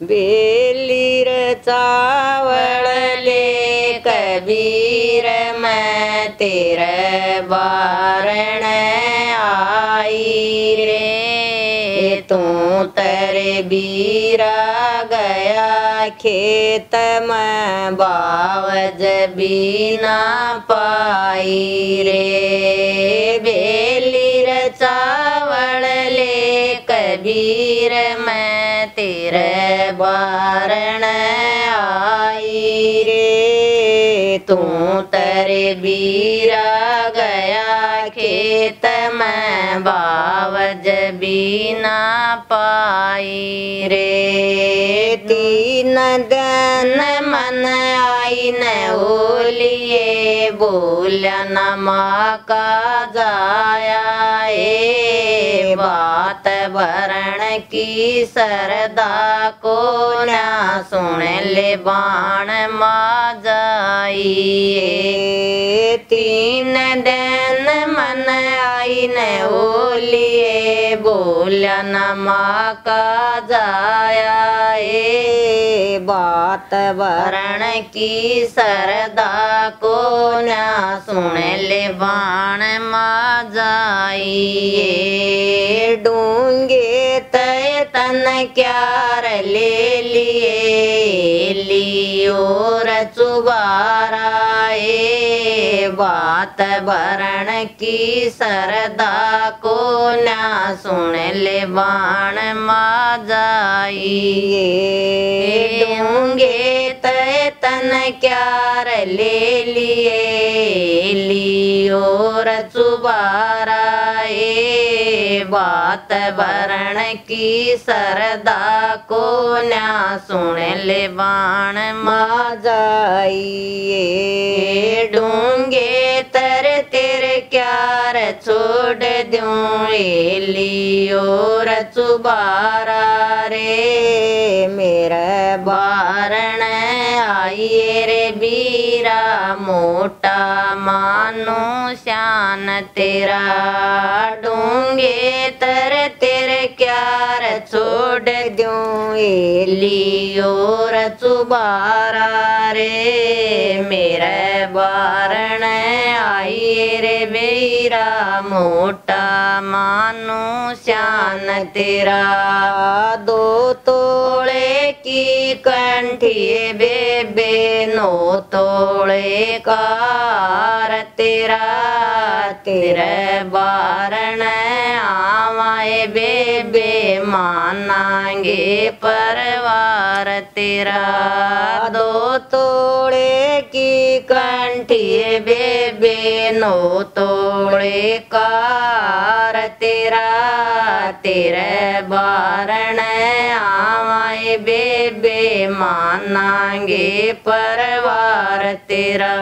बेलीर चावळले कबीर, मैं तेर बारण आई रे। तू तेरे बीरा गया खेत में बावज बीना पाई रे। बेलीर चावल ले कबीर, मैं तेरे बारण आई रे। तू तेरे बीरा गया खेत में बावज बीना पाई रे। तीन दिन मन आई न ओलिए बोलिया न माँ का जाया ए बात भरण की सरदा को न सुन ले बाण मा जाइए। तीन दिन मन आई न ओलिए, बोल न माँ का जाया ए। बात वरण की सरदा को न सुन ले बाण मा जाइए। डूँगे तय तन क्यार ले लिए, लियो रचुबारा ए बात भरण की सरदा को न सुन ले बाण मा जाइए। डूँगे तय तन क्यार ले लिए, लियो रचुबारा ए बात भरण की सरदा को न सुन ले बाण मा जाइए। डूँगे तर तेरे क्यार छोड़ दूँ लियो रचुबारा रे। मेरा बारण आइए रे बीरा मोटा मानो शान तेरा। डूँगे तर तेरे क्यार छोड़ दूँ लियो रचुबारा रे। मेरा बारण बेरा मोटा मानो शान तेरा। दो तोड़े की कंठी बेबे, नो तोड़े कार तेरा। तेरे बारण आवाए बेबे, मानांगे परवार तेरा। दो तोड़े की कंठी बेबे नो तोड़े कार तेरा तेरे बारण आवाए बेबे मानांगे परवार तेरा।